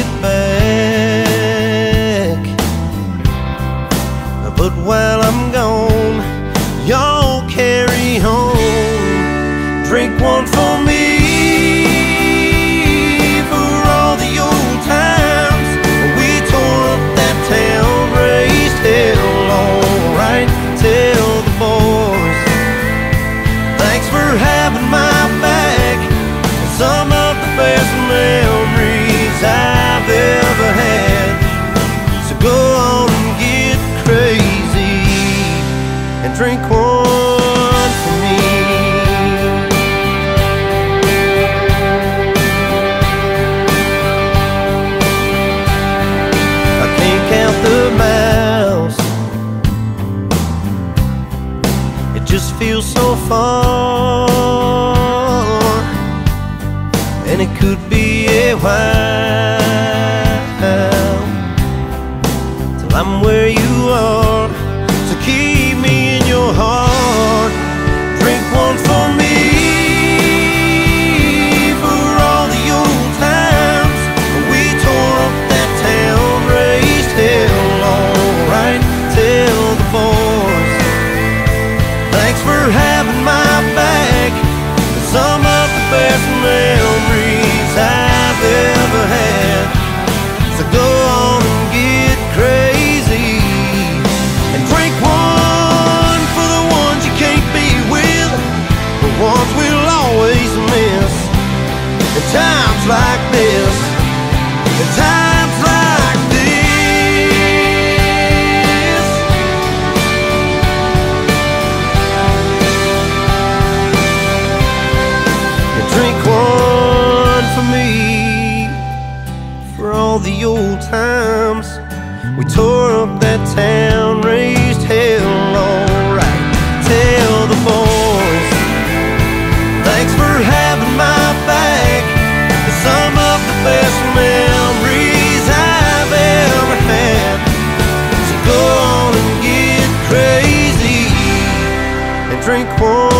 it back. But while I'm gone, y'all carry on. Drink one for one for me. I can't count the miles. It just feels so far, and it could be a while. times like this, in times like this. You drink one for me, for all the old times we tore up that town. drink one